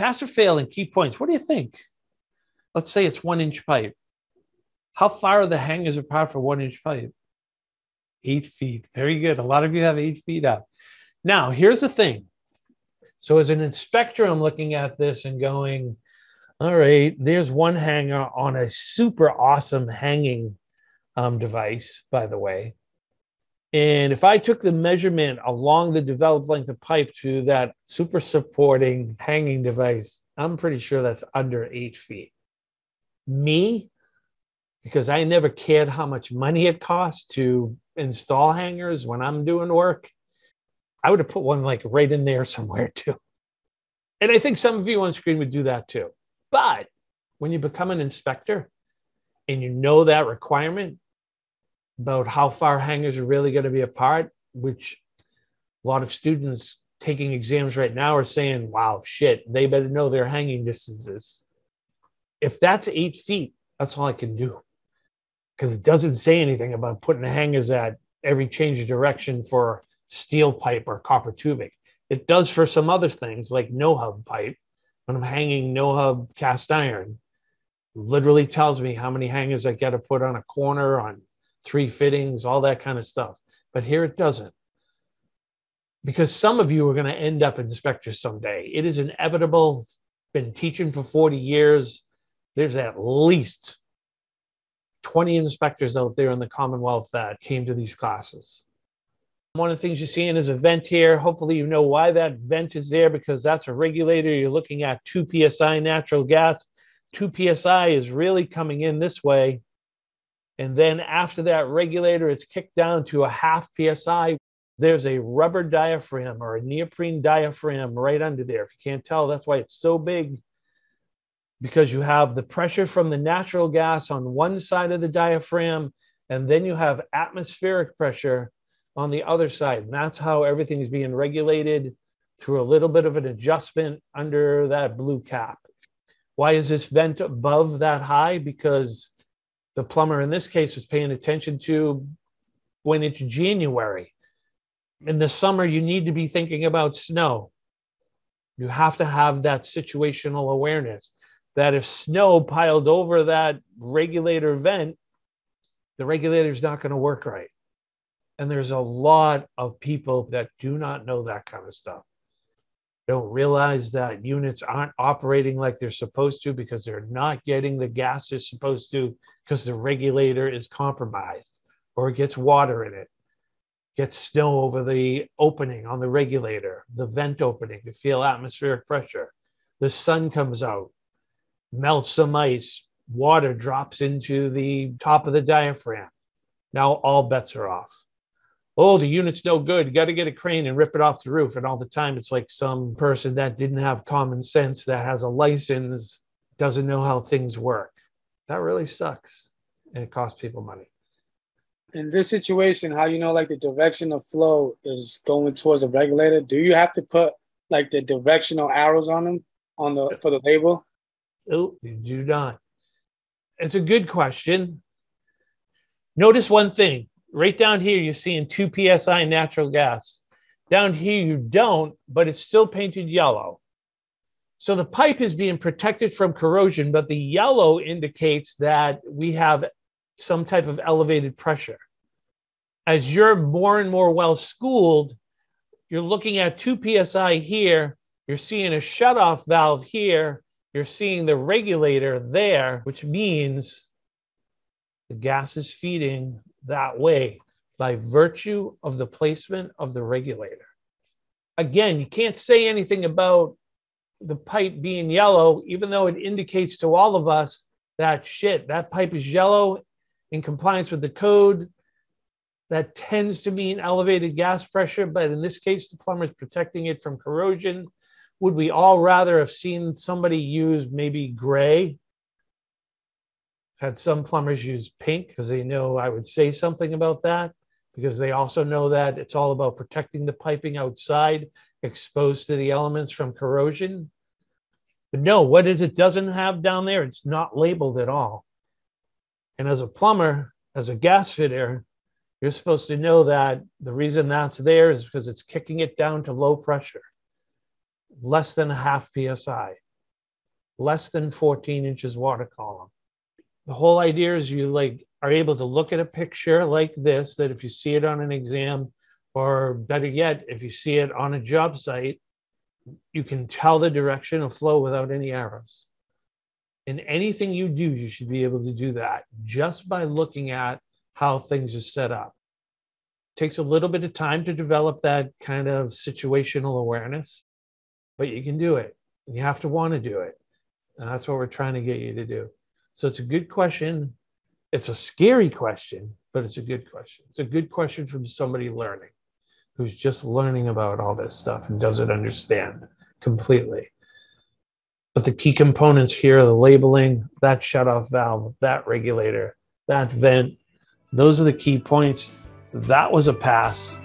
pass or fail in key points. What do you think? Let's say it's one inch pipe. How far are the hangers apart for one inch pipe? Eight feet. Very good. A lot of you have eight feet up. Now, here's the thing. So, as an inspector, I'm looking at this and going, all right, there's one hanger on a super awesome hanging um, device, by the way. And if I took the measurement along the developed length of pipe to that super supporting hanging device, I'm pretty sure that's under eight feet. Me, because I never cared how much money it costs to install hangers when I'm doing work, I would have put one like right in there somewhere too. And I think some of you on screen would do that too. But when you become an inspector and you know that requirement about how far hangers are really going to be apart, which a lot of students taking exams right now are saying, wow, shit, they better know their hanging distances. If that's eight feet, that's all I can do. Because it doesn't say anything about putting hangers at every change of direction for steel pipe or copper tubing. It does for some other things like no hub pipe, when I'm hanging no hub cast iron, literally tells me how many hangers I got to put on a corner, on three fittings, all that kind of stuff. But here it doesn't. Because some of you are going to end up inspectors someday. It is inevitable. Been teaching for 40 years. There's at least 20 inspectors out there in the Commonwealth that came to these classes. One of the things you're seeing is a vent here. Hopefully, you know why that vent is there because that's a regulator. You're looking at 2 psi natural gas. 2 psi is really coming in this way. And then after that regulator, it's kicked down to a half psi. There's a rubber diaphragm or a neoprene diaphragm right under there. If you can't tell, that's why it's so big because you have the pressure from the natural gas on one side of the diaphragm, and then you have atmospheric pressure on the other side. And that's how everything is being regulated through a little bit of an adjustment under that blue cap. Why is this vent above that high? Because the plumber in this case was paying attention to when it's January. In the summer, you need to be thinking about snow. You have to have that situational awareness that if snow piled over that regulator vent, the regulator is not going to work right. And there's a lot of people that do not know that kind of stuff. Don't realize that units aren't operating like they're supposed to because they're not getting the gas they're supposed to because the regulator is compromised or it gets water in it, gets snow over the opening on the regulator, the vent opening to feel atmospheric pressure. The sun comes out, melts some ice, water drops into the top of the diaphragm. Now all bets are off oh, the unit's no good. You got to get a crane and rip it off the roof. And all the time, it's like some person that didn't have common sense that has a license doesn't know how things work. That really sucks. And it costs people money. In this situation, how you know like the direction of flow is going towards a regulator, do you have to put like the directional arrows on them on the for the label? Oh, you do not. It's a good question. Notice one thing right down here, you're seeing 2 psi natural gas. Down here, you don't, but it's still painted yellow. So the pipe is being protected from corrosion, but the yellow indicates that we have some type of elevated pressure. As you're more and more well schooled, you're looking at 2 psi here, you're seeing a shutoff valve here, you're seeing the regulator there, which means the gas is feeding that way by virtue of the placement of the regulator. Again, you can't say anything about the pipe being yellow, even though it indicates to all of us that shit, that pipe is yellow in compliance with the code. That tends to mean elevated gas pressure, but in this case, the plumber is protecting it from corrosion. Would we all rather have seen somebody use maybe gray had some plumbers use pink because they know I would say something about that because they also know that it's all about protecting the piping outside exposed to the elements from corrosion. But no, what is it doesn't have down there? It's not labeled at all. And as a plumber, as a gas fitter, you're supposed to know that the reason that's there is because it's kicking it down to low pressure, less than a half psi. less than 14 inches water column. The whole idea is you like are able to look at a picture like this, that if you see it on an exam, or better yet, if you see it on a job site, you can tell the direction of flow without any arrows. In anything you do, you should be able to do that just by looking at how things are set up. It takes a little bit of time to develop that kind of situational awareness, but you can do it. And you have to want to do it. And that's what we're trying to get you to do. So it's a good question. It's a scary question, but it's a good question. It's a good question from somebody learning who's just learning about all this stuff and doesn't understand completely. But the key components here the labeling, that shutoff valve, that regulator, that vent, those are the key points. That was a pass.